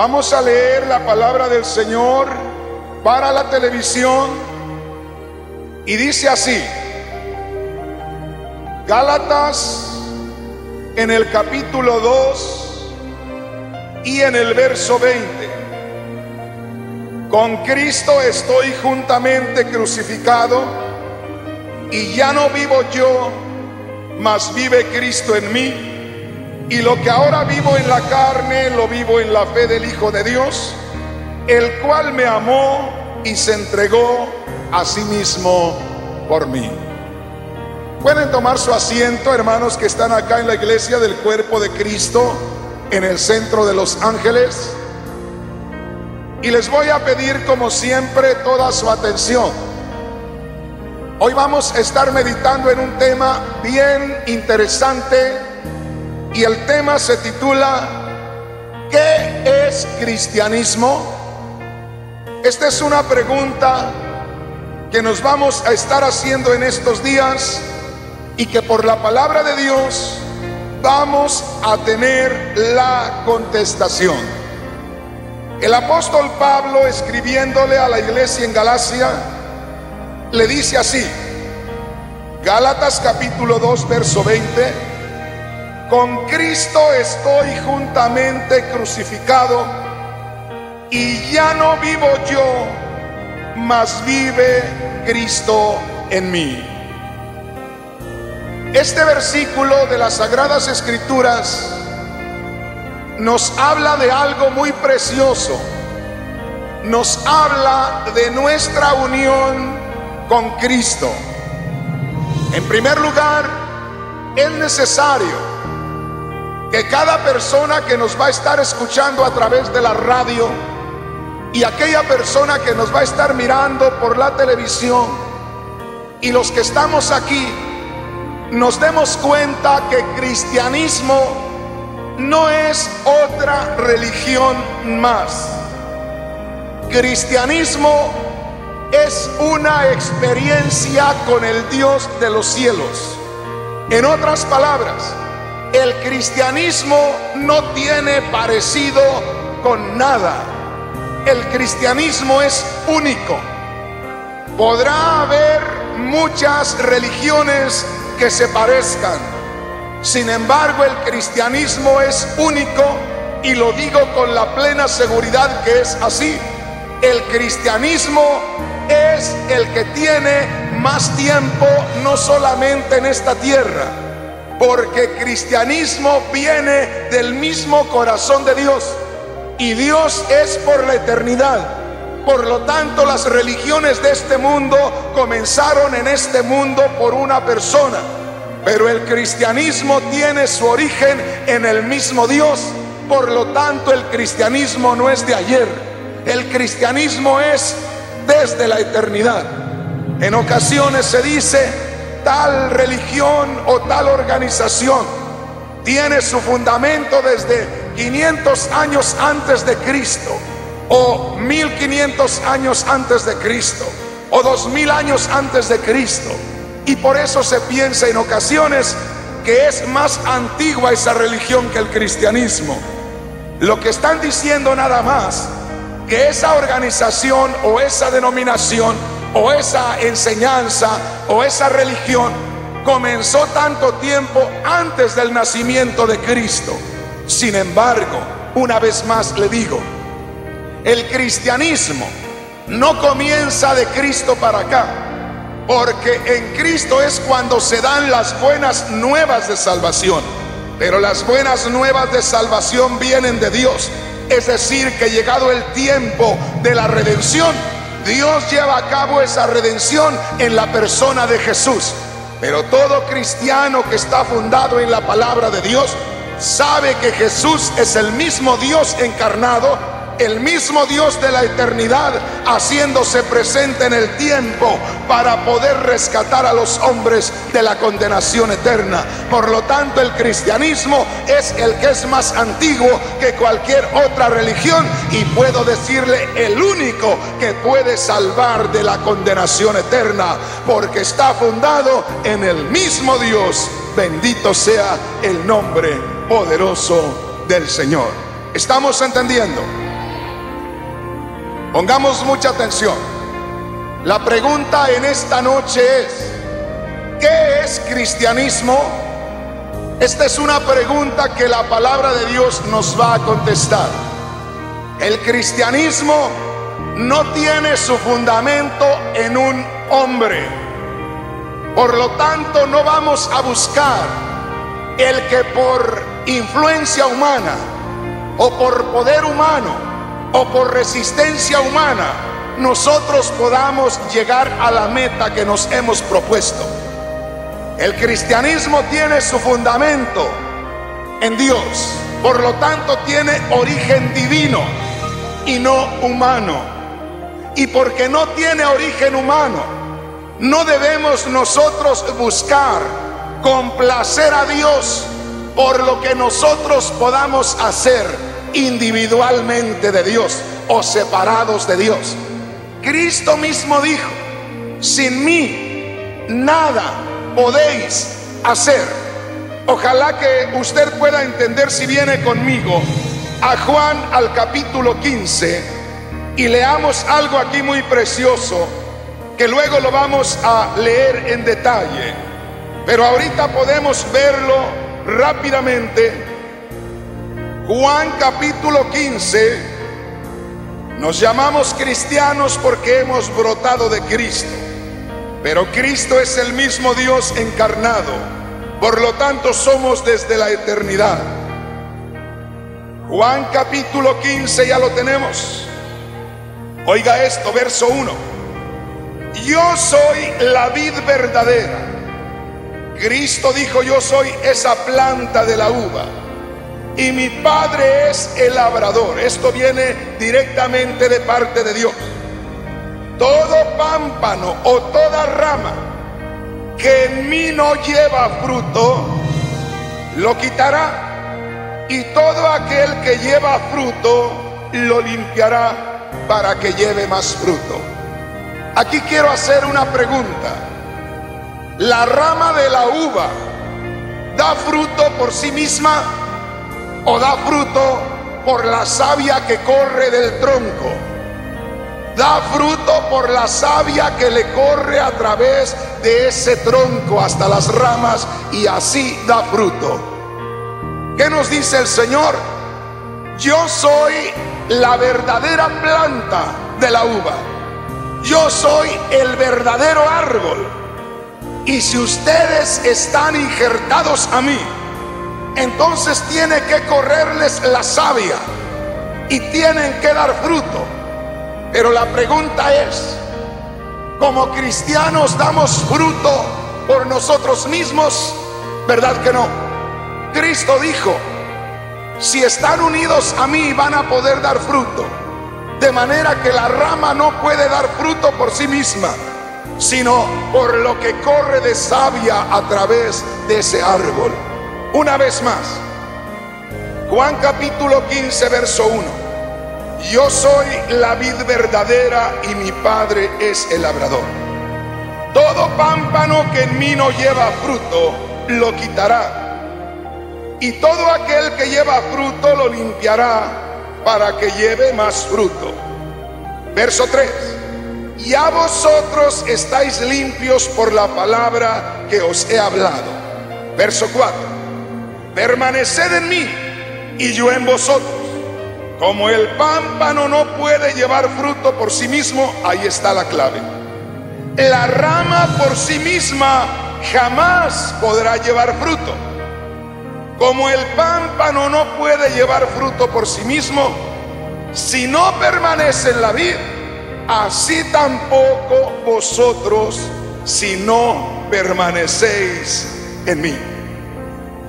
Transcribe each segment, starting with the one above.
Vamos a leer la palabra del Señor para la televisión y dice así, Gálatas en el capítulo 2 y en el verso 20. Con Cristo estoy juntamente crucificado y ya no vivo yo, mas vive Cristo en mí. Y lo que ahora vivo en la carne, lo vivo en la fe del Hijo de Dios, el cual me amó y se entregó a sí mismo por mí. Pueden tomar su asiento, hermanos que están acá en la iglesia del cuerpo de Cristo, en el centro de los ángeles. Y les voy a pedir, como siempre, toda su atención. Hoy vamos a estar meditando en un tema bien interesante y el tema se titula ¿Qué es cristianismo? Esta es una pregunta que nos vamos a estar haciendo en estos días y que por la palabra de Dios vamos a tener la contestación. El apóstol Pablo escribiéndole a la iglesia en Galacia le dice así, Gálatas capítulo 2 verso 20, con Cristo estoy juntamente crucificado y ya no vivo yo, mas vive Cristo en mí. Este versículo de las Sagradas Escrituras nos habla de algo muy precioso. Nos habla de nuestra unión con Cristo. En primer lugar, es necesario que cada persona que nos va a estar escuchando a través de la radio y aquella persona que nos va a estar mirando por la televisión y los que estamos aquí, nos demos cuenta que cristianismo no es otra religión más. Cristianismo es una experiencia con el Dios de los cielos. En otras palabras, el cristianismo no tiene parecido con nada. El cristianismo es único. Podrá haber muchas religiones que se parezcan. Sin embargo, el cristianismo es único y lo digo con la plena seguridad que es así. El cristianismo es el que tiene más tiempo no solamente en esta tierra, porque cristianismo viene del mismo corazón de Dios y Dios es por la eternidad. Por lo tanto, las religiones de este mundo comenzaron en este mundo por una persona, pero el cristianismo tiene su origen en el mismo Dios. Por lo tanto, el cristianismo no es de ayer, el cristianismo es desde la eternidad. En ocasiones se dice, tal religión o tal organización tiene su fundamento desde 500 años antes de Cristo o 1500 años antes de Cristo o 2000 años antes de Cristo. Y por eso se piensa en ocasiones que es más antigua esa religión que el cristianismo. Lo que están diciendo nada más que esa organización o esa denominación o esa enseñanza o esa religión comenzó tanto tiempo antes del nacimiento de Cristo. Sin embargo, una vez más le digo, el cristianismo no comienza de Cristo para acá, porque en Cristo es cuando se dan las buenas nuevas de salvación. Pero las buenas nuevas de salvación vienen de Dios. Es decir, que llegado el tiempo de la redención, Dios lleva a cabo esa redención en la persona de Jesús. Pero todo cristiano que está fundado en la palabra de Dios sabe que Jesús es el mismo Dios encarnado el mismo Dios de la eternidad haciéndose presente en el tiempo para poder rescatar a los hombres de la condenación eterna. Por lo tanto, el cristianismo es el que es más antiguo que cualquier otra religión y puedo decirle el único que puede salvar de la condenación eterna porque está fundado en el mismo Dios. Bendito sea el nombre poderoso del Señor. ¿Estamos entendiendo? Pongamos mucha atención. La pregunta en esta noche es, ¿qué es cristianismo? Esta es una pregunta que la palabra de Dios nos va a contestar. El cristianismo no tiene su fundamento en un hombre. Por lo tanto, no vamos a buscar el que por influencia humana o por poder humano o por resistencia humana nosotros podamos llegar a la meta que nos hemos propuesto. El cristianismo tiene su fundamento en Dios, por lo tanto tiene origen divino y no humano. Y porque no tiene origen humano, no debemos nosotros buscar complacer a Dios por lo que nosotros podamos hacer individualmente de Dios o separados de Dios. Cristo mismo dijo, sin mí nada podéis hacer. Ojalá que usted pueda entender si viene conmigo a Juan al capítulo 15 y leamos algo aquí muy precioso que luego lo vamos a leer en detalle. Pero ahorita podemos verlo rápidamente. Juan capítulo 15. Nos llamamos cristianos porque hemos brotado de Cristo. Pero Cristo es el mismo Dios encarnado. Por lo tanto somos desde la eternidad. Juan capítulo 15 ya lo tenemos. Oiga esto, verso 1. Yo soy la vid verdadera. Cristo dijo, yo soy esa planta de la uva. Y mi Padre es el labrador. Esto viene directamente de parte de Dios. Todo pámpano o toda rama que en mí no lleva fruto, lo quitará y todo aquel que lleva fruto lo limpiará para que lleve más fruto. Aquí quiero hacer una pregunta. ¿La rama de la uva da fruto por sí misma o da fruto por la savia que corre del tronco? Da fruto por la savia que le corre a través de ese tronco hasta las ramas y así da fruto. ¿Qué nos dice el Señor? Yo soy la verdadera planta de la uva. Yo soy el verdadero árbol. Y si ustedes están injertados a mí, entonces tiene que correrles la savia y tienen que dar fruto. Pero la pregunta es, como cristianos damos fruto por nosotros mismos, ¿verdad que no? Cristo dijo, si están unidos a mí van a poder dar fruto. De manera que la rama no puede dar fruto por sí misma, sino por lo que corre de savia a través de ese árbol. Una vez más, Juan capítulo 15, verso 1. Yo soy la vid verdadera y mi padre es el labrador. Todo pámpano que en mí no lleva fruto, lo quitará y todo aquel que lleva fruto lo limpiará para que lleve más fruto. Verso 3. Y a vosotros estáis limpios por la palabra que os he hablado. Verso 4. Permaneced en mí y yo en vosotros. Como el pámpano no puede llevar fruto por sí mismo, ahí está la clave. La rama por sí misma jamás podrá llevar fruto como el pámpano no puede llevar fruto por sí mismo, si no permanece en la vid, así tampoco vosotros si no permanecéis en mí.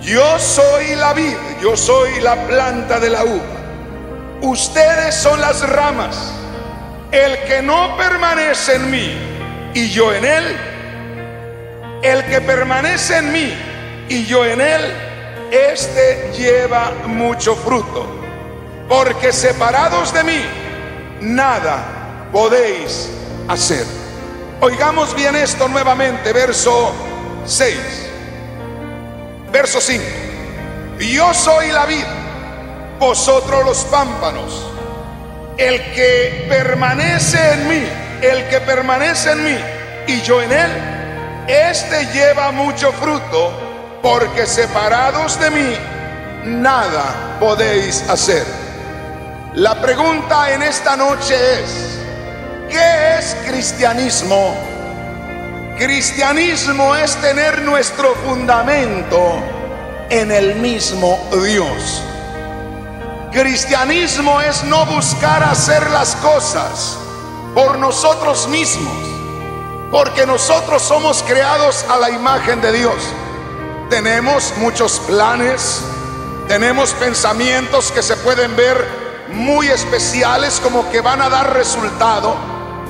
Yo soy la vid, yo soy la planta de la uva. Ustedes son las ramas. El que no permanece en mí y yo en él, el que permanece en mí y yo en él, este lleva mucho fruto, porque separados de mí, nada podéis hacer. Oigamos bien esto nuevamente, verso 6, verso 5. Yo soy la vid, vosotros los pámpanos. El que permanece en mí, el que permanece en mí y yo en él, este lleva mucho fruto, porque separados de mí, nada podéis hacer. La pregunta en esta noche es, ¿qué es cristianismo? Cristianismo es tener nuestro fundamento en el mismo Dios. Cristianismo es no buscar hacer las cosas por nosotros mismos, porque nosotros somos creados a la imagen de Dios. Tenemos muchos planes, tenemos pensamientos que se pueden ver muy especiales como que van a dar resultado.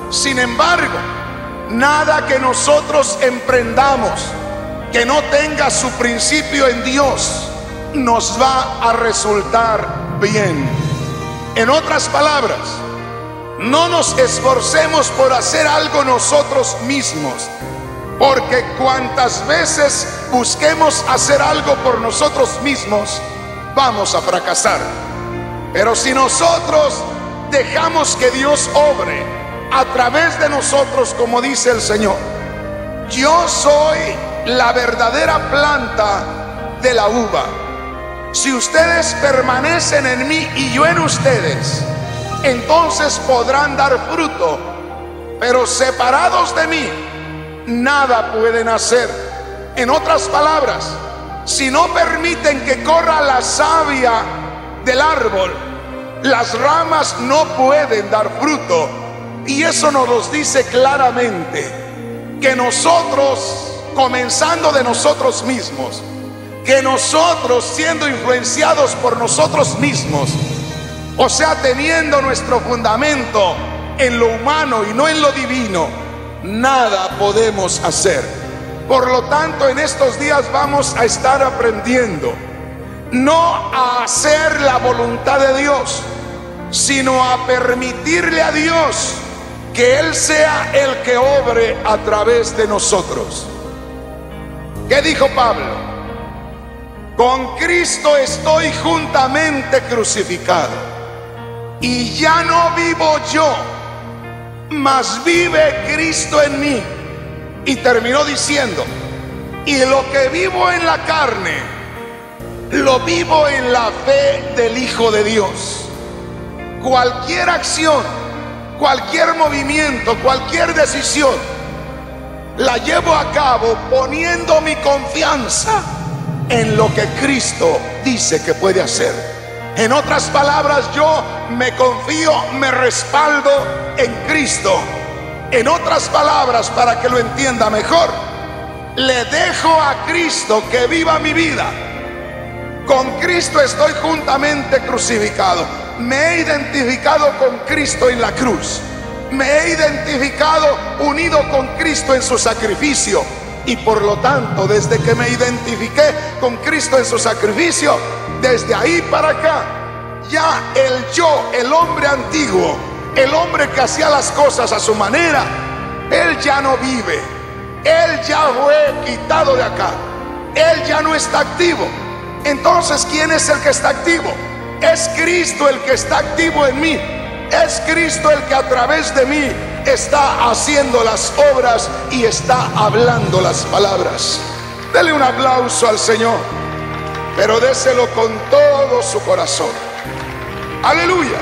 Sin embargo, nada que nosotros emprendamos que no tenga su principio en Dios nos va a resultar bien. En otras palabras, no nos esforcemos por hacer algo nosotros mismos, porque cuantas veces busquemos hacer algo por nosotros mismos, vamos a fracasar. Pero si nosotros dejamos que Dios obre a través de nosotros, como dice el Señor, yo soy la verdadera planta de la uva si ustedes permanecen en mí y yo en ustedes, entonces podrán dar fruto. Pero separados de mí, nada pueden hacer. En otras palabras, si no permiten que corra la savia del árbol, las ramas no pueden dar fruto. Y eso nos lo dice claramente, que nosotros, comenzando de nosotros mismos, que nosotros siendo influenciados por nosotros mismos, o sea, teniendo nuestro fundamento en lo humano y no en lo divino, nada podemos hacer. Por lo tanto, en estos días vamos a estar aprendiendo no a hacer la voluntad de Dios, sino a permitirle a Dios que Él sea el que obre a través de nosotros. ¿Qué dijo Pablo? Con Cristo estoy juntamente crucificado. Y ya no vivo yo, mas vive Cristo en mí. Y terminó diciendo, y lo que vivo en la carne, lo vivo en la fe del Hijo de Dios. Cualquier acción, cualquier movimiento, cualquier decisión, la llevo a cabo poniendo mi confianza en lo que Cristo dice que puede hacer. En otras palabras, yo me confío, me respaldo en Cristo. En otras palabras, para que lo entienda mejor, le dejo a Cristo que viva mi vida. Con Cristo estoy juntamente crucificado. Me he identificado con Cristo en la cruz. Me he identificado unido con Cristo en su sacrificio y por lo tanto, desde que me identifiqué con Cristo en su sacrificio, desde ahí para acá, ya el yo, el hombre antiguo, el hombre que hacía las cosas a su manera, él ya no vive. Él ya fue quitado de acá. Él ya no está activo. Entonces, ¿quién es el que está activo? Es Cristo el que está activo en mí. Es Cristo el que a través de mí está haciendo las obras y está hablando las palabras. Dele un aplauso al Señor, pero déselo con todo su corazón. Aleluya.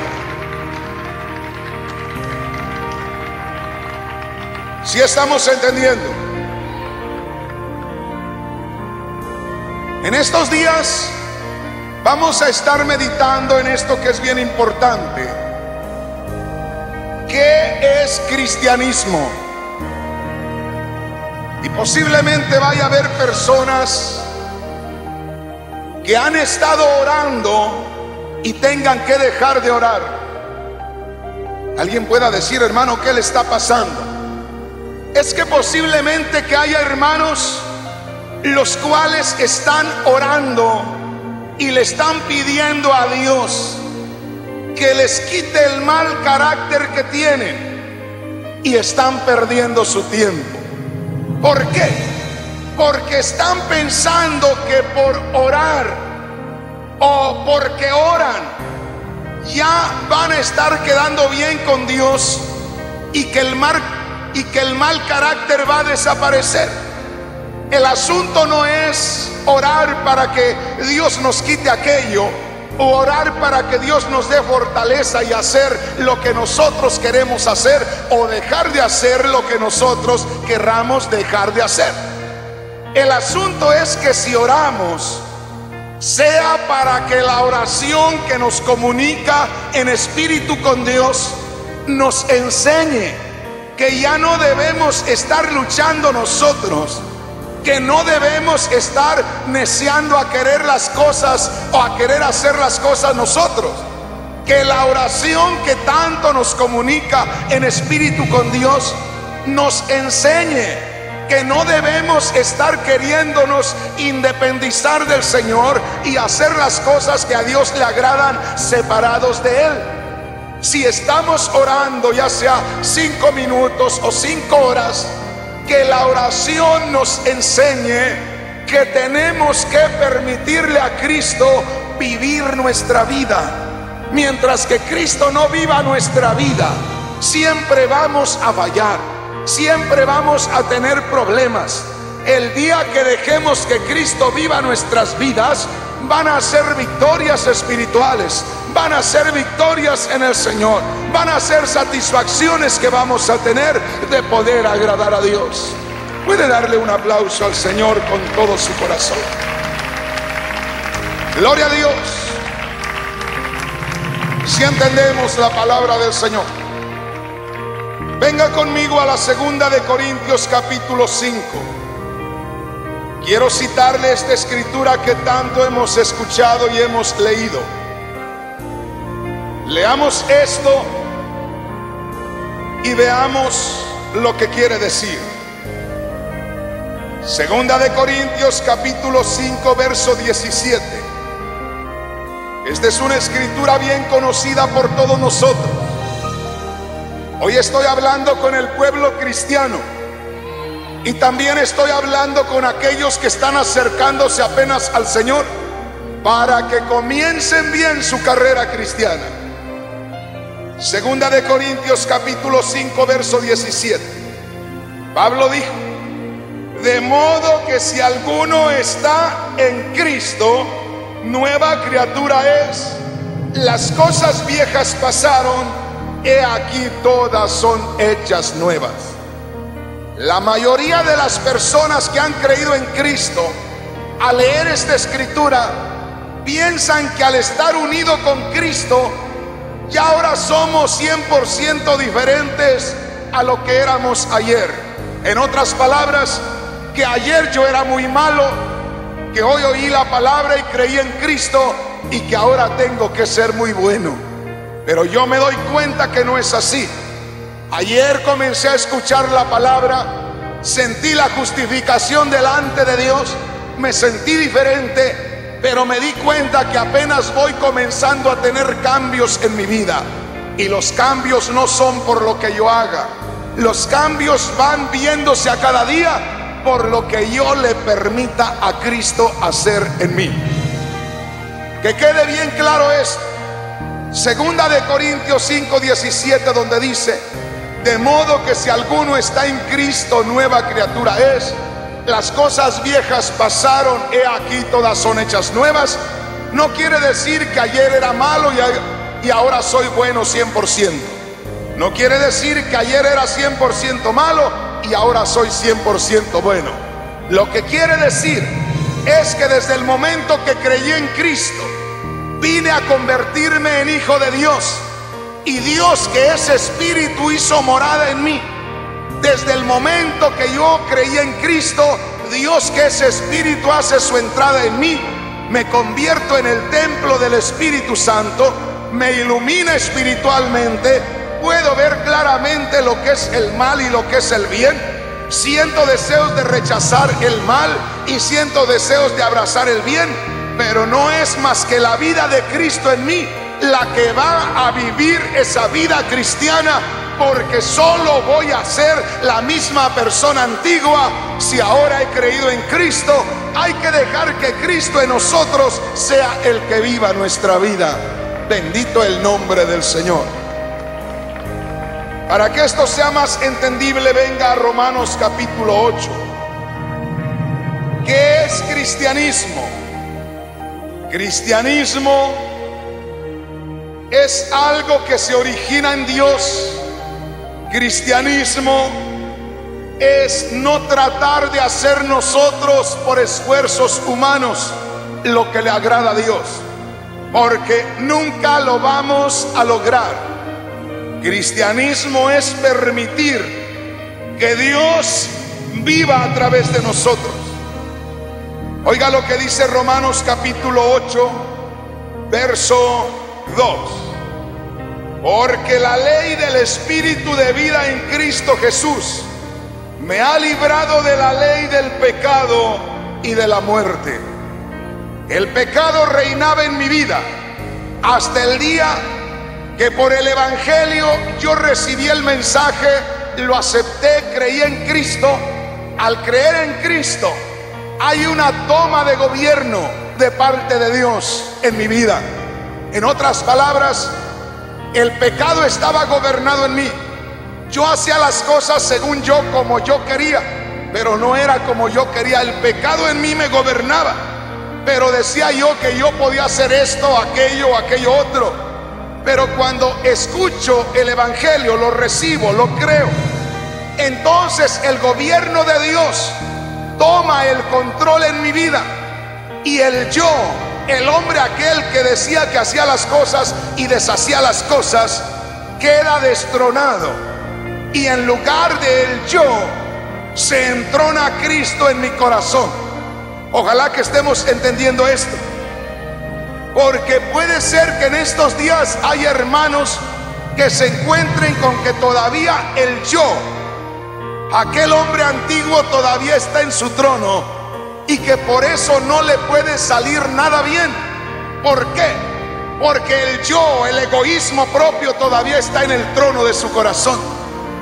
Si estamos entendiendo. En estos días vamos a estar meditando en esto que es bien importante ¿Qué es cristianismo? Y posiblemente vaya a haber personas que han estado orando y tengan que dejar de orar. Alguien pueda decir, hermano, ¿qué le está pasando? Es que posiblemente que haya hermanos los cuales están orando y le están pidiendo a Dios que les quite el mal carácter que tienen y están perdiendo su tiempo. ¿Por qué? Porque están pensando que por orar o porque oran ya van a estar quedando bien con Dios y que el mal, y que el mal carácter va a desaparecer. El asunto no es orar para que Dios nos quite aquello o orar para que Dios nos dé fortaleza y hacer lo que nosotros queremos hacer o dejar de hacer lo que nosotros querramos dejar de hacer. El asunto es que si oramos, sea para que la oración que nos comunica en espíritu con Dios nos enseñe que ya no debemos estar luchando nosotros, que no debemos estar neceando a querer las cosas o a querer hacer las cosas nosotros. Que la oración que tanto nos comunica en espíritu con Dios nos enseñe que no debemos estar queriéndonos independizar del Señor y hacer las cosas que a Dios le agradan separados de Él. Si estamos orando, ya sea cinco minutos o cinco horas, que la oración nos enseñe que tenemos que permitirle a Cristo vivir nuestra vida. Mientras que Cristo no viva nuestra vida, siempre vamos a fallar, siempre vamos a tener problemas. El día que dejemos que Cristo viva nuestras vidas, van a ser victorias espirituales, van a ser victorias en el Señor, van a ser satisfacciones que vamos a tener de poder agradar a Dios. Puede darle un aplauso al Señor con todo su corazón. Gloria a Dios. Si entendemos la palabra del Señor. Venga conmigo a la segunda de Corintios capítulo 5. Quiero citarle esta escritura que tanto hemos escuchado y hemos leído. Leamos esto y veamos lo que quiere decir. Segunda de Corintios capítulo 5 verso 17. Esta es una escritura bien conocida por todos nosotros. Hoy estoy hablando con el pueblo cristiano y también estoy hablando con aquellos que están acercándose apenas al Señor para que comiencen bien su carrera cristiana. Segunda de Corintios capítulo 5 verso 17. Pablo dijo, de modo que si alguno está en Cristo, nueva criatura es. Las cosas viejas pasaron, he aquí todas son hechas nuevas. La mayoría de las personas que han creído en Cristo, al leer esta escritura, piensan que al estar unido con Cristo, ya ahora somos 100% diferentes a lo que éramos ayer. En otras palabras, que ayer yo era muy malo, que hoy oí la palabra y creí en Cristo y que ahora tengo que ser muy bueno. Pero yo me doy cuenta que no es así. Ayer comencé a escuchar la palabra, sentí la justificación delante de Dios, me sentí diferente pero me di cuenta que apenas voy comenzando a tener cambios en mi vida. Y los cambios no son por lo que yo haga. Los cambios van viéndose a cada día por lo que yo le permita a Cristo hacer en mí. Que quede bien claro esto. Segunda de Corintios 5, 17, donde dice, de modo que si alguno está en Cristo, nueva criatura es las cosas viejas pasaron, he aquí todas son hechas nuevas, no quiere decir que ayer era malo y, ahora soy bueno 100%. No quiere decir que ayer era 100% malo y ahora soy 100% bueno. Lo que quiere decir es que desde el momento que creí en Cristo, vine a convertirme en hijo de Dios. Y Dios que es espíritu hizo morada en mí. Desde el momento que yo creí en Cristo, Dios que es espíritu hace su entrada en mí. Me convierto en el templo del Espíritu Santo, me ilumina espiritualmente, puedo ver claramente lo que es el mal y lo que es el bien. Siento deseos de rechazar el mal y siento deseos de abrazar el bien, pero no es más que la vida de Cristo en mí la que va a vivir esa vida cristiana porque solo voy a ser la misma persona antigua si ahora he creído en Cristo. Hay que dejar que Cristo en nosotros sea el que viva nuestra vida. Bendito el nombre del Señor. Para que esto sea más entendible, venga a Romanos capítulo 8. ¿Qué es cristianismo? Cristianismo es algo que se origina en Dios. Cristianismo es no tratar de hacer nosotros por esfuerzos humanos lo que le agrada a Dios, porque nunca lo vamos a lograr. Cristianismo es permitir que Dios viva a través de nosotros. Oiga lo que dice Romanos capítulo 8, verso 2. Porque la ley del Espíritu de vida en Cristo Jesús me ha librado de la ley del pecado y de la muerte. El pecado reinaba en mi vida hasta el día que por el Evangelio yo recibí el mensaje, lo acepté, creí en Cristo. Al creer en Cristo hay una toma de gobierno de parte de Dios en mi vida. En otras palabras, el pecado estaba gobernado en mí. Yo hacía las cosas según yo, como yo quería, pero no era como yo quería. El pecado en mí me gobernaba, pero decía yo que yo podía hacer esto, aquello, aquello otro. Pero cuando escucho el Evangelio, lo recibo, lo creo, entonces el gobierno de Dios toma el control en mi vida y el yo, el hombre aquel que decía que hacía las cosas y deshacía las cosas, queda destronado y en lugar del yo se entrona Cristo en mi corazón. Ojalá que estemos entendiendo esto. Porque puede ser que en estos días hay hermanos que se encuentren con que todavía el yo, aquel hombre antiguo todavía está en su trono y que por eso no le puede salir nada bien. ¿Por qué? Porque el yo, el egoísmo propio todavía está en el trono de su corazón.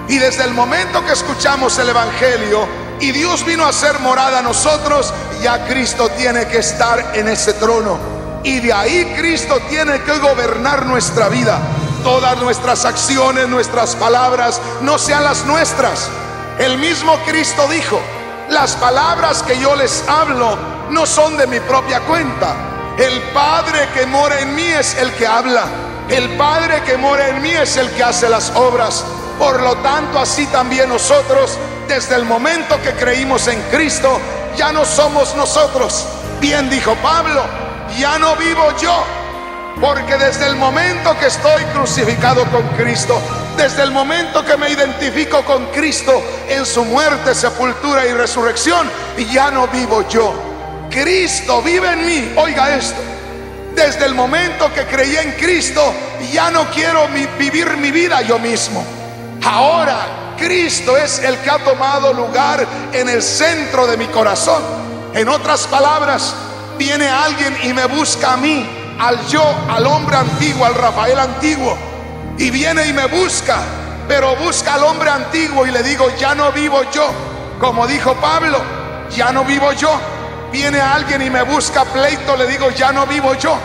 Y desde el momento que escuchamos el Evangelio y Dios vino a ser morada a nosotros, ya Cristo tiene que estar en ese trono. Y de ahí Cristo tiene que gobernar nuestra vida. Todas nuestras acciones, nuestras palabras, no sean las nuestras. El mismo Cristo dijo, las palabras que yo les hablo no son de mi propia cuenta. El Padre que mora en mí es el que habla. El Padre que mora en mí es el que hace las obras. Por lo tanto, así también nosotros, desde el momento que creímos en Cristo, ya no somos nosotros. Bien dijo Pablo, ya no vivo yo, porque desde el momento que estoy crucificado con Cristo, desde el momento que me identifico con Cristo en su muerte, sepultura y resurrección, ya no vivo yo. Cristo vive en mí. Oiga esto. Desde el momento que creí en Cristo, ya no quiero vivir mi vida yo mismo. Ahora Cristo es el que ha tomado lugar en el centro de mi corazón. En otras palabras, viene alguien y me busca a mí, al yo, al hombre antiguo, al Rafael antiguo. Y viene y me busca, pero busca al hombre antiguo y le digo, ya no vivo yo. Como dijo Pablo, ya no vivo yo. Viene alguien y me busca pleito, le digo, ya no vivo yo.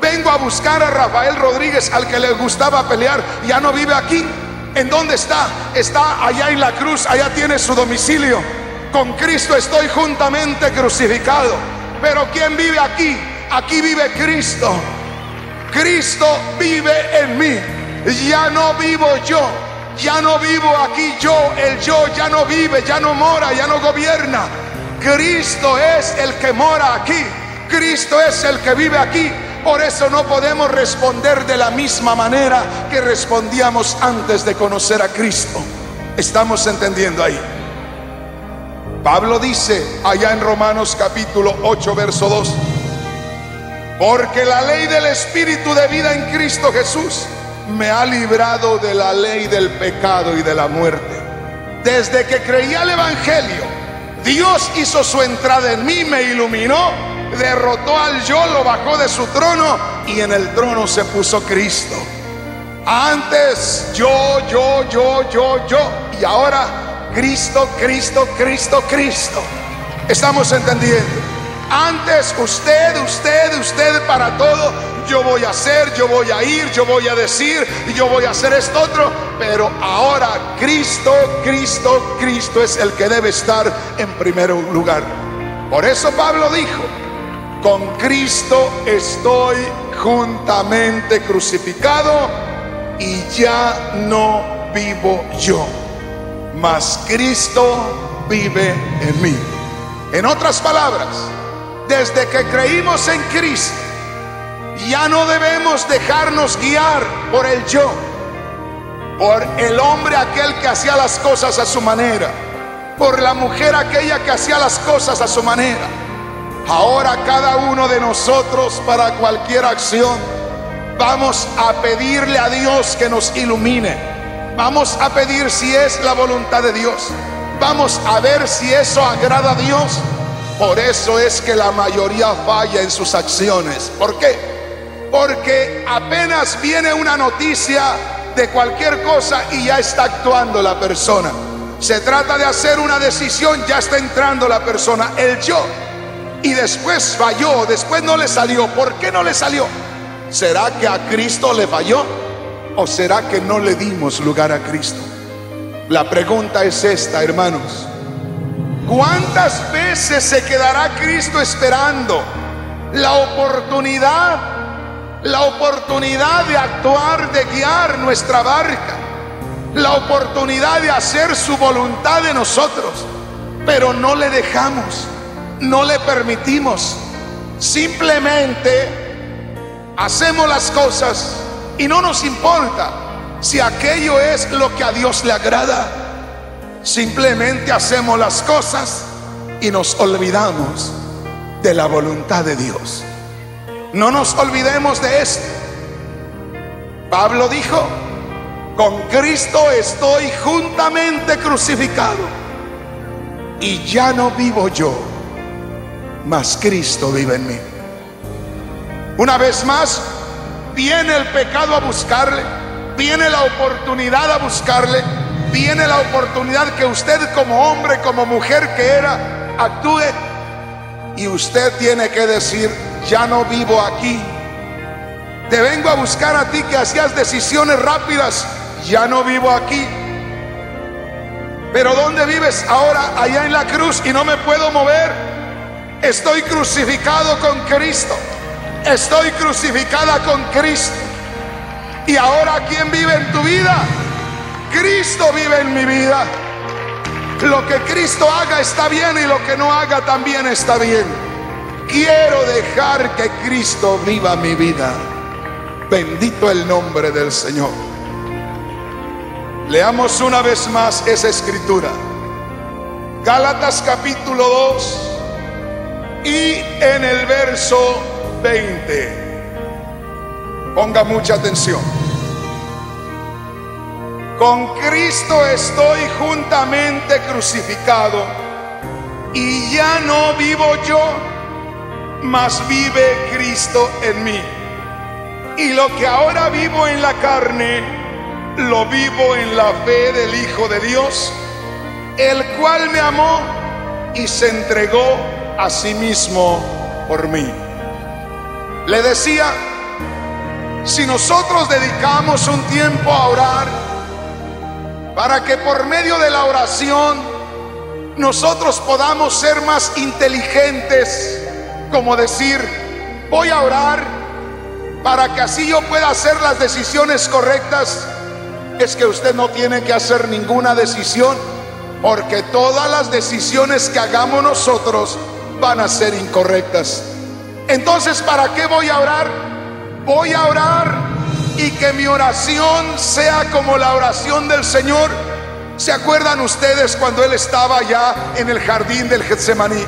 Vengo a buscar a Rafael Rodríguez, al que le gustaba pelear, ya no vive aquí. ¿En dónde está? Está allá en la cruz, allá tiene su domicilio. Con Cristo estoy juntamente crucificado. Pero ¿quién vive aquí? Aquí vive Cristo. Cristo vive en mí. Ya no vivo yo. Ya no vivo aquí yo. El yo ya no vive, ya no mora, ya no gobierna. Cristo es el que mora aquí. Cristo es el que vive aquí. Por eso no podemos responder de la misma manera que respondíamos antes de conocer a Cristo. ¿Estamos entendiendo ahí? Pablo dice allá en Romanos capítulo 8, verso 2, porque la ley del Espíritu de vida en Cristo Jesús me ha librado de la ley del pecado y de la muerte. Desde que creí al Evangelio, Dios hizo su entrada en mí, me iluminó derrotó al yo, lo bajó de su trono y en el trono se puso Cristo. Antes yo, yo, yo, yo, yo y ahora Cristo, Cristo, Cristo, Cristo. Estamos entendiendo. Antes usted, usted, usted para todo, yo voy a hacer, yo voy a ir, yo voy a decir, y yo voy a hacer esto otro, pero ahora Cristo, Cristo, Cristo es el que debe estar en primer lugar. Por eso Pablo dijo, con Cristo estoy juntamente crucificado y ya no vivo yo, mas Cristo vive en mí. En otras palabras, desde que creímos en Cristo, ya no debemos dejarnos guiar por el yo, por el hombre aquel que hacía las cosas a su manera, por la mujer aquella que hacía las cosas a su manera. Ahora cada uno de nosotros para cualquier acción vamos a pedirle a Dios que nos ilumine. Vamos a pedir si es la voluntad de Dios. Vamos a ver si eso agrada a Dios. Por eso es que la mayoría falla en sus acciones. ¿Por qué? Porque apenas viene una noticia de cualquier cosa y ya está actuando la persona. Se trata de hacer una decisión, ya está entrando la persona, el yo. Y después falló, después no le salió. ¿Por qué no le salió? ¿Será que a Cristo le falló? ¿O será que no le dimos lugar a Cristo? La pregunta es esta, hermanos. ¿Cuántas veces se quedará Cristo esperando la oportunidad, la oportunidad de actuar, de guiar nuestra barca, la oportunidad de hacer su voluntad de nosotros? Pero no le dejamos, no le permitimos. Simplemente hacemos las cosas y no nos importa si aquello es lo que a Dios le agrada. Simplemente hacemos las cosas y nos olvidamos de la voluntad de Dios. No nos olvidemos de esto. Pablo dijo, con Cristo estoy juntamente crucificado y ya no vivo yo, mas Cristo vive en mí. Una vez más, viene el pecado a buscarle, viene la oportunidad a buscarle, viene la oportunidad que usted como hombre, como mujer que era, actúe. Y usted tiene que decir, ya no vivo aquí. Te vengo a buscar a ti que hacías decisiones rápidas, ya no vivo aquí. Pero ¿dónde vives ahora? Allá en la cruz y no me puedo mover. Estoy crucificado con Cristo. Estoy crucificada con Cristo. Y ahora, ¿quién vive en tu vida? Cristo vive en mi vida. Lo que Cristo haga está bien y lo que no haga también está bien. Quiero dejar que Cristo viva mi vida. Bendito el nombre del Señor. Leamos una vez más esa escritura. Gálatas capítulo 2 y en el verso 20. Ponga mucha atención. Con Cristo estoy juntamente crucificado y ya no vivo yo, mas vive Cristo en mí. Y lo que ahora vivo en la carne, lo vivo en la fe del Hijo de Dios, el cual me amó y se entregó a sí mismo por mí. Le decía, si nosotros dedicamos un tiempo a orar, para que por medio de la oración nosotros podamos ser más inteligentes, como decir, voy a orar para que así yo pueda hacer las decisiones correctas, es que usted no tiene que hacer ninguna decisión, porque todas las decisiones que hagamos nosotros van a ser incorrectas. Entonces, ¿para qué voy a orar? Voy a orar y que mi oración sea como la oración del Señor. ¿Se acuerdan ustedes cuando Él estaba ya en el jardín del Getsemaní?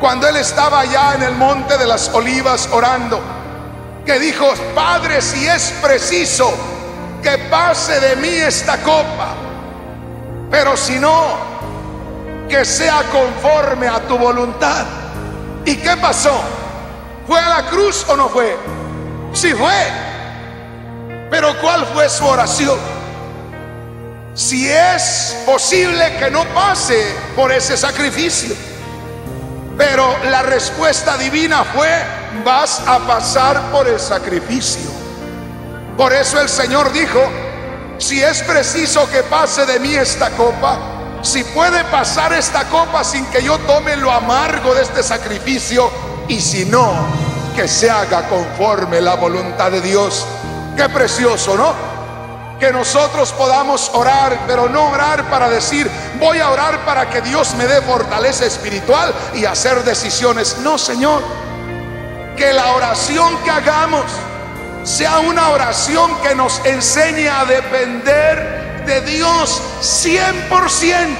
Cuando Él estaba ya en el monte de las olivas orando, que dijo, Padre, si es preciso que pase de mí esta copa, pero si no, que sea conforme a tu voluntad. ¿Y qué pasó? ¿Fue a la cruz o no fue? Sí fue. Pero ¿cuál fue su oración? Si es posible que no pase por ese sacrificio. Pero la respuesta divina fue, vas a pasar por el sacrificio. Por eso el Señor dijo, si es preciso que pase de mí esta copa, si puede pasar esta copa sin que yo tome lo amargo de este sacrificio, y si no, que se haga conforme la voluntad de Dios. Qué precioso, ¿no? Que nosotros podamos orar, pero no orar para decir, voy a orar para que Dios me dé fortaleza espiritual y hacer decisiones. No, Señor. Que la oración que hagamos sea una oración que nos enseñe a depender de Dios 100%.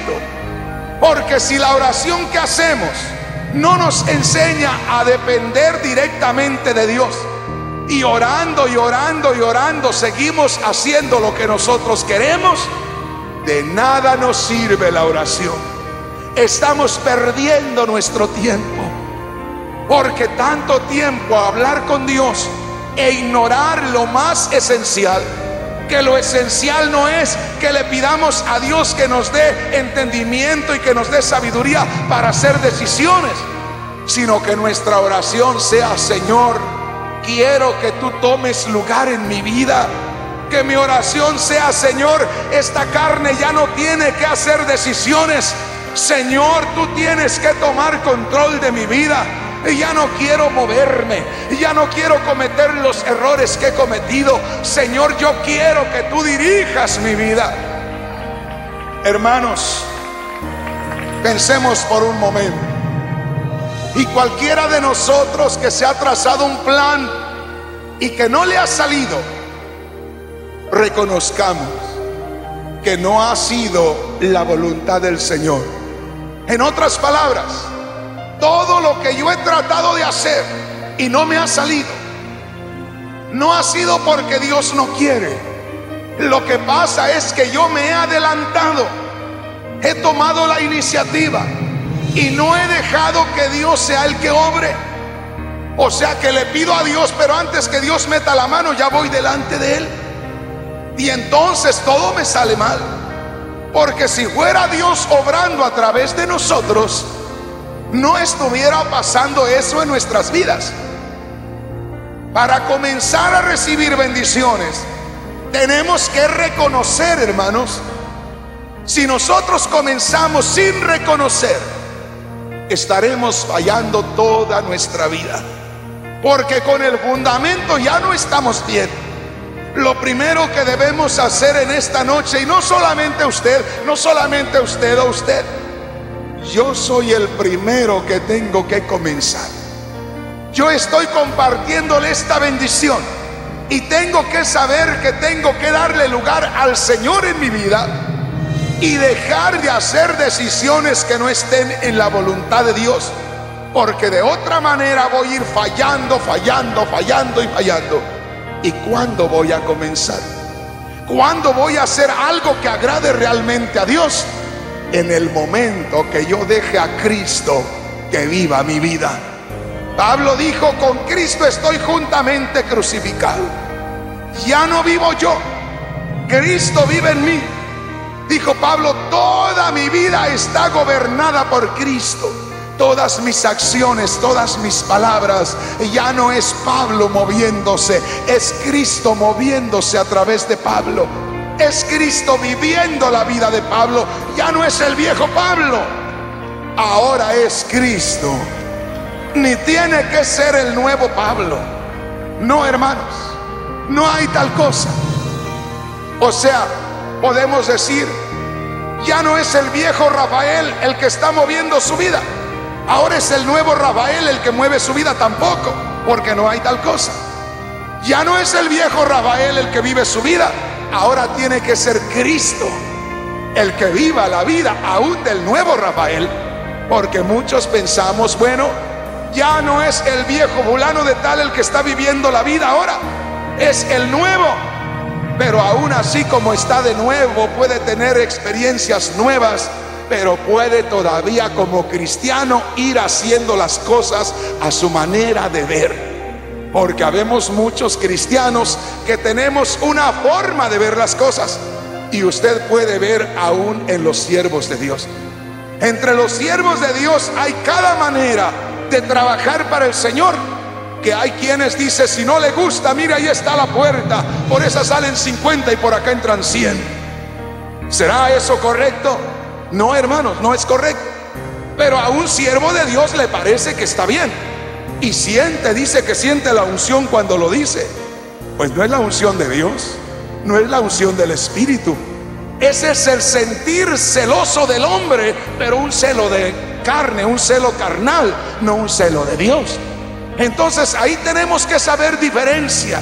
Porque si la oración que hacemos no nos enseña a depender directamente de Dios, y orando y orando y orando seguimos haciendo lo que nosotros queremos, de nada nos sirve la oración. Estamos perdiendo nuestro tiempo. Porque tanto tiempo a hablar con Dios e ignorar lo más esencial. Que lo esencial no es que le pidamos a Dios que nos dé entendimiento y que nos dé sabiduría para hacer decisiones, sino que nuestra oración sea, Señor, quiero que tú tomes lugar en mi vida. Que mi oración sea, Señor, esta carne ya no tiene que hacer decisiones. Señor, tú tienes que tomar control de mi vida. Ya no quiero moverme, ya no quiero cometer los errores que he cometido. Señor, yo quiero que tú dirijas mi vida. Hermanos, pensemos por un momento. Y cualquiera de nosotros que se ha trazado un plan y que no le ha salido, reconozcamos que no ha sido la voluntad del Señor. En otras palabras, todo lo que yo he tratado de hacer y no me ha salido, no ha sido porque Dios no quiere. Lo que pasa es que yo me he adelantado, he tomado la iniciativa y no he dejado que Dios sea el que obre. O sea que le pido a Dios, pero antes que Dios meta la mano, ya voy delante de Él. Y entonces todo me sale mal. Porque si fuera Dios obrando a través de nosotros, no estuviera pasando eso en nuestras vidas. Para comenzar a recibir bendiciones, tenemos que reconocer, hermanos, si nosotros comenzamos sin reconocer, estaremos fallando toda nuestra vida. Porque con el fundamento ya no estamos bien. Lo primero que debemos hacer en esta noche, y no solamente usted, no solamente usted o usted, yo soy el primero que tengo que comenzar. Yo estoy compartiéndole esta bendición y tengo que saber que tengo que darle lugar al Señor en mi vida y dejar de hacer decisiones que no estén en la voluntad de Dios. Porque de otra manera voy a ir fallando, fallando, fallando y fallando. ¿Y cuándo voy a comenzar? ¿Cuándo voy a hacer algo que agrade realmente a Dios? en el momento que yo deje a Cristo que viva mi vida. Pablo dijo, con Cristo estoy juntamente crucificado. Ya no vivo yo, Cristo vive en mí. Dijo Pablo, toda mi vida está gobernada por Cristo. Todas mis acciones, todas mis palabras, ya no es Pablo moviéndose, es Cristo moviéndose a través de Pablo. Es Cristo viviendo la vida de Pablo. Ya no es el viejo Pablo. Ahora es Cristo. Ni tiene que ser el nuevo Pablo. No, hermanos. No hay tal cosa. O sea, podemos decir, ya no es el viejo Rafael el que está moviendo su vida. Ahora es el nuevo Rafael el que mueve su vida tampoco, porque no hay tal cosa. Ya no es el viejo Rafael el que vive su vida, ahora tiene que ser Cristo el que viva la vida aún del nuevo Rafael. Porque muchos pensamos, bueno, ya no es el viejo fulano de tal el que está viviendo la vida ahora, es el nuevo. Pero aún así como está de nuevo, puede tener experiencias nuevas, pero puede todavía como cristiano ir haciendo las cosas a su manera de ver. Porque habemos muchos cristianos que tenemos una forma de ver las cosas. Y usted puede ver aún en los siervos de Dios. Entre los siervos de Dios hay cada manera de trabajar para el Señor. Que hay quienes dicen, si no le gusta, mira, ahí está la puerta, por esa salen 50 y por acá entran 100. ¿Será eso correcto? No, hermanos, no es correcto. Pero a un siervo de Dios le parece que está bien. Y siente, dice que siente la unción cuando lo dice. Pues no es la unción de Dios, no es la unción del Espíritu. Ese es el sentir celoso del hombre, pero un celo de carne, un celo carnal, no un celo de Dios. Entonces ahí tenemos que saber diferencia.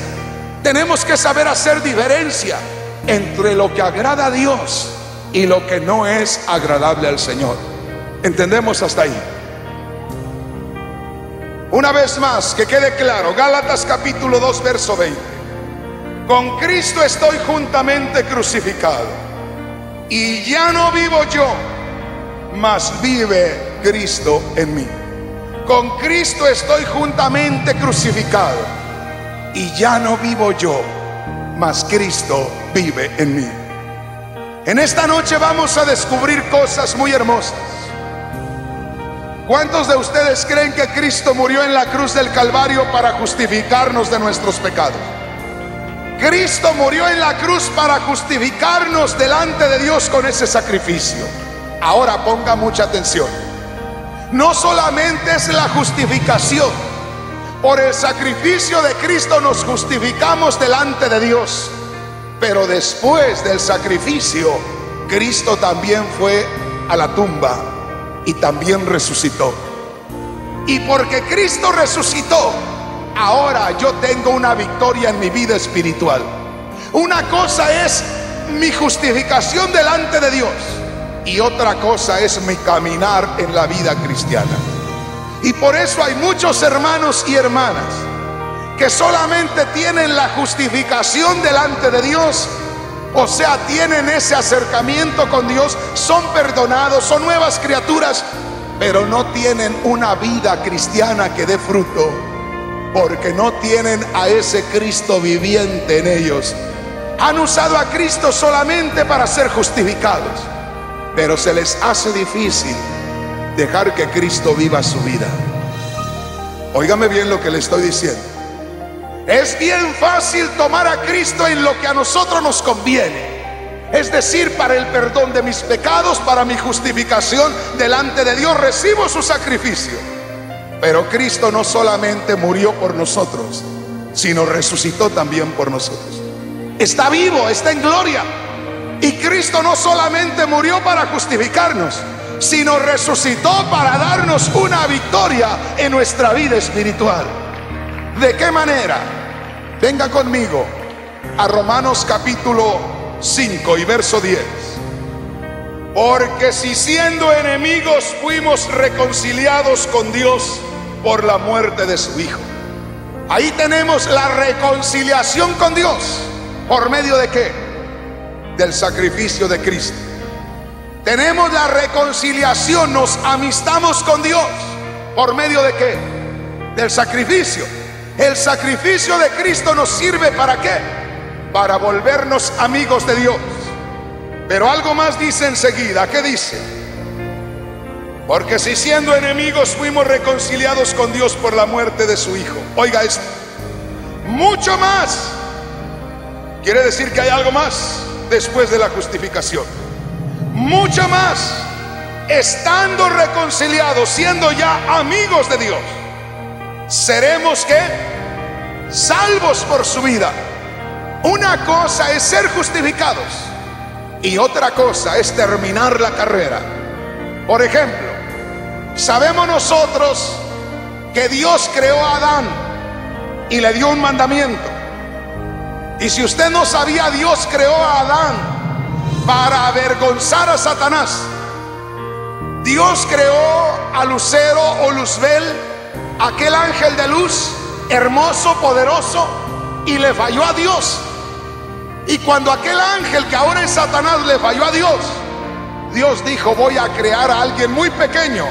Tenemos que saber hacer diferencia entre lo que agrada a Dios y lo que no es agradable al Señor. ¿Entendemos hasta ahí? Una vez más, que quede claro, Gálatas capítulo 2, verso 20. Con Cristo estoy juntamente crucificado. Y ya no vivo yo, mas vive Cristo en mí. Con Cristo estoy juntamente crucificado. Y ya no vivo yo, mas Cristo vive en mí. En esta noche vamos a descubrir cosas muy hermosas. ¿Cuántos de ustedes creen que Cristo murió en la cruz del Calvario para justificarnos de nuestros pecados? Cristo murió en la cruz para justificarnos delante de Dios con ese sacrificio. Ahora ponga mucha atención. No solamente es la justificación, por el sacrificio de Cristo nos justificamos delante de Dios, pero después del sacrificio, Cristo también fue a la tumba y también resucitó. Y porque Cristo resucitó, ahora yo tengo una victoria en mi vida espiritual. Una cosa es mi justificación delante de Dios y otra cosa es mi caminar en la vida cristiana. Y por eso hay muchos hermanos y hermanas que solamente tienen la justificación delante de Dios o sea, tienen ese acercamiento con Dios, son perdonados, son nuevas criaturas, pero no tienen una vida cristiana que dé fruto, porque no tienen a ese Cristo viviente en ellos. Han usado a Cristo solamente para ser justificados, pero se les hace difícil dejar que Cristo viva su vida. Óigame bien lo que le estoy diciendo. Es bien fácil tomar a Cristo en lo que a nosotros nos conviene. Es decir, para el perdón de mis pecados, para mi justificación delante de Dios, recibo su sacrificio. Pero Cristo no solamente murió por nosotros, sino resucitó también por nosotros. Está vivo, está en gloria. Y Cristo no solamente murió para justificarnos, sino resucitó para darnos una victoria en nuestra vida espiritual. ¿De qué manera? Venga conmigo a Romanos capítulo 5 y verso 10. Porque si siendo enemigos fuimos reconciliados con Dios por la muerte de su Hijo. Ahí tenemos la reconciliación con Dios. ¿Por medio de qué? Del sacrificio de Cristo. Tenemos la reconciliación, nos amistamos con Dios. ¿Por medio de qué? Del sacrificio. El sacrificio de Cristo nos sirve para qué? Para volvernos amigos de Dios. Pero algo más dice enseguida. ¿Qué dice? Porque si siendo enemigos fuimos reconciliados con Dios por la muerte de su Hijo. Oiga esto. Mucho más. Quiere decir que hay algo más después de la justificación. Mucho más. Estando reconciliados, siendo ya amigos de Dios seremos que salvos por su vida. Una cosa es ser justificados y otra cosa es terminar la carrera. Por ejemplo, sabemos nosotros que Dios creó a Adán y le dio un mandamiento. Y si usted no sabía, Dios creó a Adán para avergonzar a Satanás. Dios creó a Lucero o Luzbel aquel ángel de luz, hermoso, poderoso, y le falló a Dios. Y cuando aquel ángel que ahora es Satanás le falló a Dios, Dios dijo, voy a crear a alguien muy pequeño.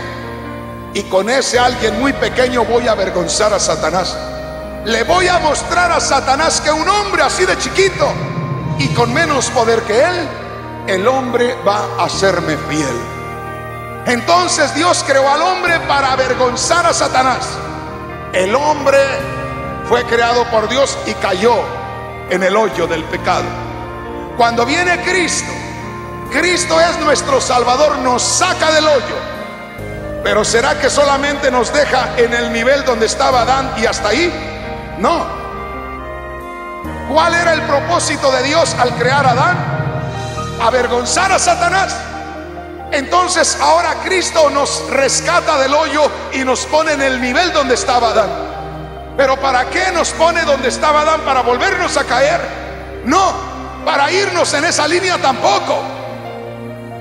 Y con ese alguien muy pequeño voy a avergonzar a Satanás. Le voy a mostrar a Satanás que un hombre así de chiquito y con menos poder que él, el hombre va a serme fiel. Entonces Dios creó al hombre para avergonzar a Satanás. El hombre fue creado por Dios y cayó en el hoyo del pecado. Cuando viene Cristo, Cristo es nuestro Salvador, nos saca del hoyo. Pero ¿será que solamente nos deja en el nivel donde estaba Adán y hasta ahí? No. ¿Cuál era el propósito de Dios al crear a Adán? Avergonzar a Satanás. Entonces ahora Cristo nos rescata del hoyo y nos pone en el nivel donde estaba Adán. Pero ¿para qué nos pone donde estaba Adán? ¿Para volvernos a caer? No, para irnos en esa línea tampoco.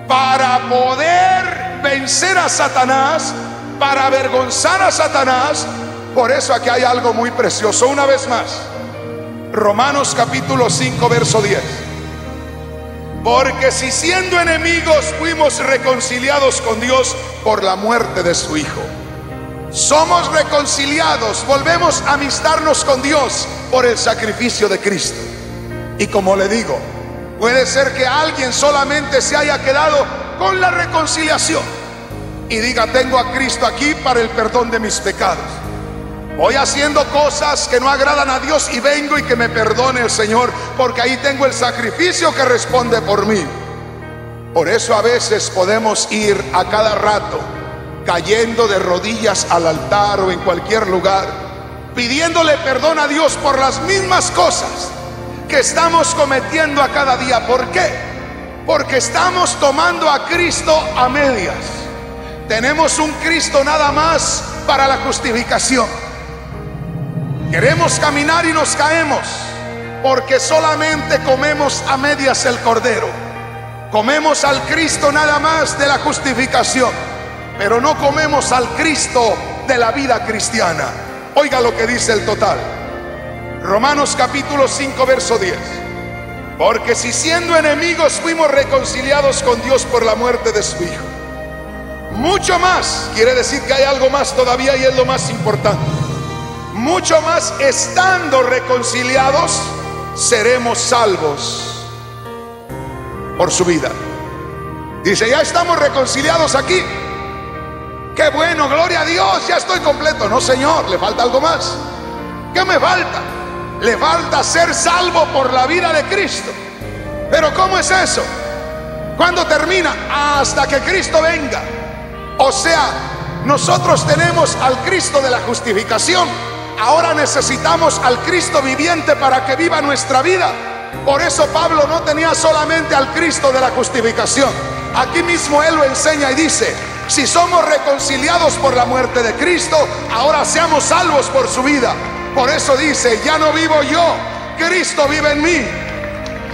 Para poder vencer a Satanás, para avergonzar a Satanás. Por eso aquí hay algo muy precioso. Una vez más, Romanos capítulo 5, verso 10. Porque si siendo enemigos fuimos reconciliados con Dios por la muerte de su Hijo. Somos reconciliados, volvemos a amistarnos con Dios por el sacrificio de Cristo. Y como le digo, puede ser que alguien solamente se haya quedado con la reconciliación y diga, tengo a Cristo aquí para el perdón de mis pecados. Voy haciendo cosas que no agradan a Dios y vengo y que me perdone el Señor, porque ahí tengo el sacrificio que responde por mí. Por eso a veces podemos ir a cada rato cayendo de rodillas al altar o en cualquier lugar, pidiéndole perdón a Dios por las mismas cosas que estamos cometiendo a cada día. ¿Por qué? Porque estamos tomando a Cristo a medias. Tenemos un Cristo nada más para la justificación Queremos caminar y nos caemos porque solamente comemos a medias el cordero. Comemos al Cristo nada más de la justificación, pero no comemos al Cristo de la vida cristiana. Oiga lo que dice el total. Romanos capítulo 5, verso 10. Porque si siendo enemigos fuimos reconciliados con Dios por la muerte de su Hijo. Mucho más, quiere decir que hay algo más todavía y es lo más importante mucho más estando reconciliados, seremos salvos por su vida. Dice, ya estamos reconciliados aquí. Qué bueno, gloria a Dios, ya estoy completo. No, Señor, le falta algo más. ¿Qué me falta? Le falta ser salvo por la vida de Cristo. Pero ¿cómo es eso? ¿Cuándo termina? Hasta que Cristo venga. O sea, nosotros tenemos al Cristo de la justificación Ahora necesitamos al Cristo viviente para que viva nuestra vida. Por eso Pablo no tenía solamente al Cristo de la justificación. Aquí mismo él lo enseña y dice, si somos reconciliados por la muerte de Cristo, ahora seamos salvos por su vida. Por eso dice, ya no vivo yo, Cristo vive en mí.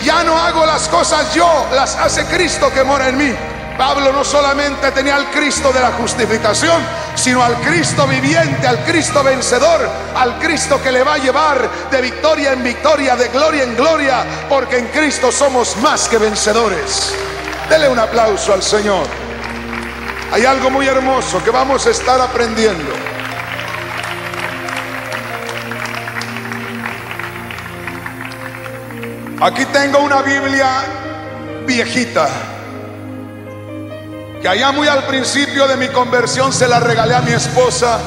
Ya no hago las cosas yo, las hace Cristo que mora en mí. Pablo no solamente tenía al Cristo de la justificación, sino al Cristo viviente, al Cristo vencedor, al Cristo que le va a llevar de victoria en victoria, de gloria en gloria, porque en Cristo somos más que vencedores. Dele un aplauso al Señor. Hay algo muy hermoso que vamos a estar aprendiendo. Aquí tengo una Biblia viejita que allá muy al principio de mi conversión se la regalé a mi esposa.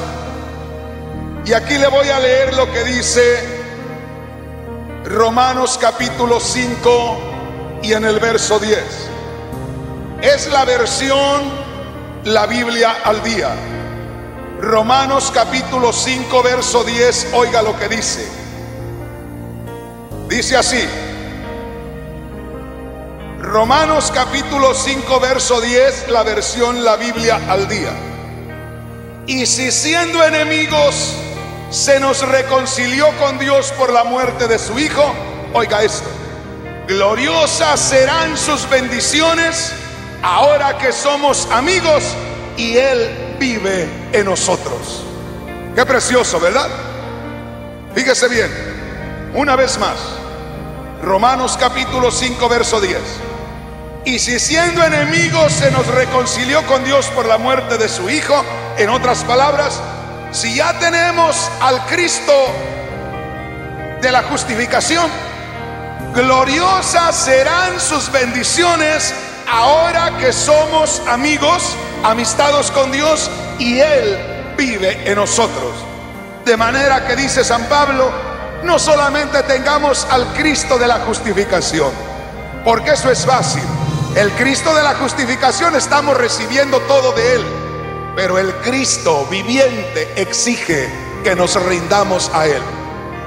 Y aquí le voy a leer lo que dice Romanos capítulo 5 y en el verso 10. Es la versión la Biblia al día. Romanos capítulo 5 verso 10, oiga lo que dice. Dice así. Romanos capítulo 5, verso 10, la versión La Biblia al día. Y si siendo enemigos se nos reconcilió con Dios por la muerte de su Hijo, oiga esto, gloriosas serán sus bendiciones ahora que somos amigos y Él vive en nosotros. Qué precioso, ¿verdad? Fíjese bien, una vez más, Romanos capítulo 5, verso 10. Y si siendo enemigos se nos reconcilió con Dios por la muerte de su Hijo, en otras palabras, si ya tenemos al Cristo de la justificación, gloriosas serán sus bendiciones ahora que somos amigos, amistados con Dios y Él vive en nosotros. De manera que dice San Pablo, no solamente tengamos al Cristo de la justificación, porque eso es fácil. El Cristo de la justificación estamos recibiendo todo de Él, pero el Cristo viviente exige que nos rindamos a Él.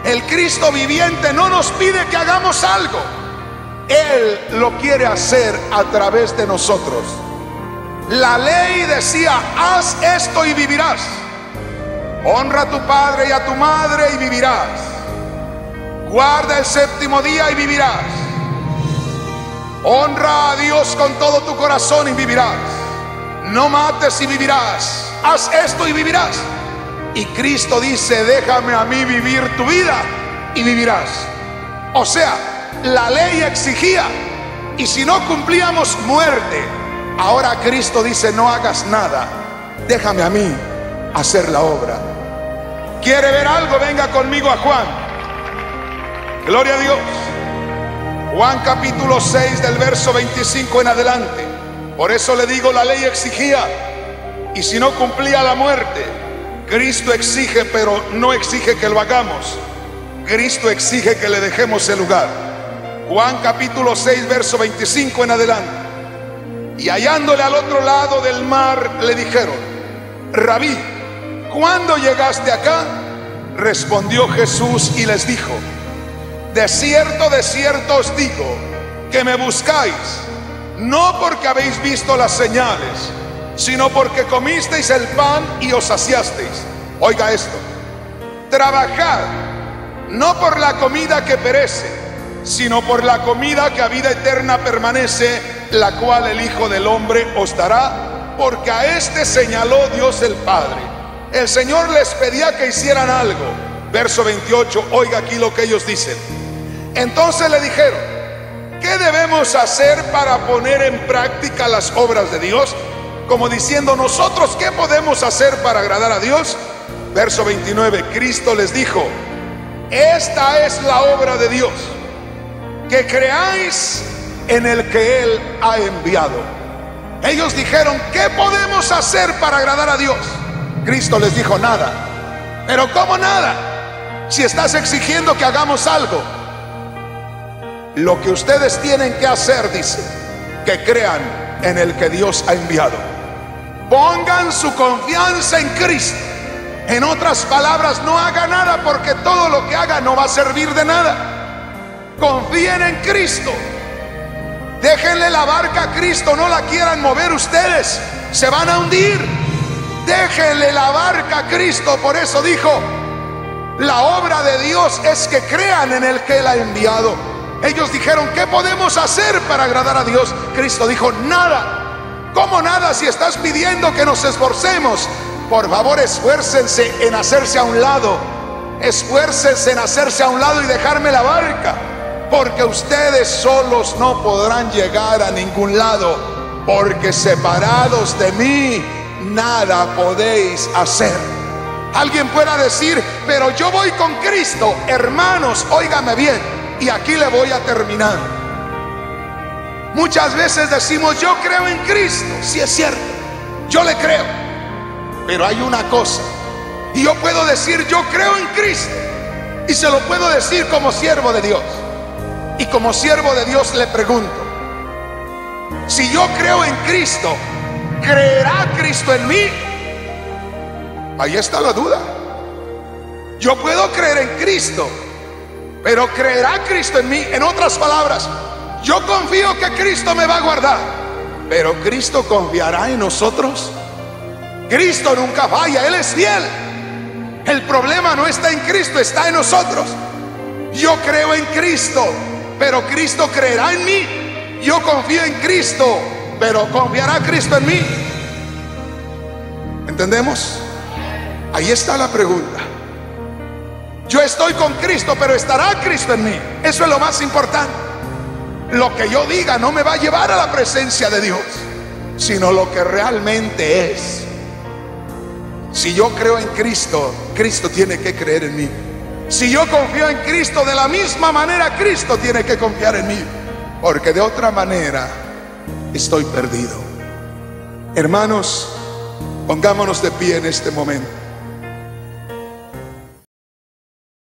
El Cristo viviente no nos pide que hagamos algo. Él lo quiere hacer a través de nosotros. La ley decía, haz esto y vivirás. Honra a tu padre y a tu madre y vivirás. Guarda el séptimo día y vivirás. Honra a Dios con todo tu corazón y vivirás. No mates y vivirás. Haz esto y vivirás. Y Cristo dice, déjame a mí vivir tu vida y vivirás. O sea, la ley exigía y si no cumplíamos muerte, ahora Cristo dice, no hagas nada, déjame a mí hacer la obra. ¿Quiere ver algo? Venga conmigo a Juan. Gloria a Dios. Juan capítulo 6 del verso 25 en adelante. Por eso le digo, la ley exigía y si no cumplía la muerte, Cristo exige, pero no exige que lo hagamos. Cristo exige que le dejemos el lugar. Juan capítulo 6, verso 25 en adelante. Y hallándole al otro lado del mar, le dijeron, Rabí, ¿cuándo llegaste acá? Respondió Jesús y les dijo, de cierto, de cierto os digo, que me buscáis, no porque habéis visto las señales, sino porque comisteis el pan y os saciasteis. Oiga esto, trabajad no por la comida que perece, sino por la comida que a vida eterna permanece, la cual el Hijo del Hombre os dará, porque a este señaló Dios el Padre. El Señor les pedía que hicieran algo. Verso 28, oiga aquí lo que ellos dicen. Entonces le dijeron, ¿qué debemos hacer para poner en práctica las obras de Dios? como diciendo, nosotros qué podemos hacer para agradar a Dios. Verso 29, Cristo les dijo, esta es la obra de Dios, que creáis en el que Él ha enviado. Ellos dijeron, ¿qué podemos hacer para agradar a Dios? Cristo les dijo, nada. Pero ¿cómo nada? Si estás exigiendo que hagamos algo. Lo que ustedes tienen que hacer, dice, que crean en el que Dios ha enviado. Pongan su confianza en Cristo. En otras palabras, no haga nada porque todo lo que haga no va a servir de nada. Confíen en Cristo. Déjenle la barca a Cristo, no la quieran mover ustedes. Se van a hundir. Déjenle la barca a Cristo. Por eso dijo, la obra de Dios es que crean en el que Él ha enviado. Ellos dijeron, ¿qué podemos hacer para agradar a Dios? Cristo dijo, nada. ¿Cómo nada si estás pidiendo que nos esforcemos? Por favor, esfuércense en hacerse a un lado. Esfuércense en hacerse a un lado y dejarme la barca. Porque ustedes solos no podrán llegar a ningún lado. Porque separados de mí, nada podéis hacer. Alguien pueda decir, pero yo voy con Cristo. Hermanos, óigame bien. Y aquí le voy a terminar. Muchas veces decimos, yo creo en Cristo. Si es cierto, yo le creo. Pero hay una cosa. Y yo puedo decir, yo creo en Cristo. Y se lo puedo decir como siervo de Dios. Y como siervo de Dios le pregunto, si yo creo en Cristo, ¿creerá Cristo en mí? Ahí está la duda. Yo puedo creer en Cristo, pero ¿creerá Cristo en mí? En otras palabras, yo confío que Cristo me va a guardar, pero Cristo confiará en nosotros. Cristo nunca falla, Él es fiel. El problema no está en Cristo, está en nosotros. Yo creo en Cristo, pero Cristo creerá en mí. Yo confío en Cristo, pero confiará Cristo en mí. ¿Entendemos? Ahí está la pregunta. Yo estoy con Cristo, pero estará Cristo en mí. Eso es lo más importante lo que yo diga no me va a llevar a la presencia de Dios, sino lo que realmente es. Si yo creo en Cristo, Cristo tiene que creer en mí. Si yo confío en Cristo de la misma manera, Cristo tiene que confiar en mí. Porque de otra manera estoy perdido. Hermanos, pongámonos de pie en este momento.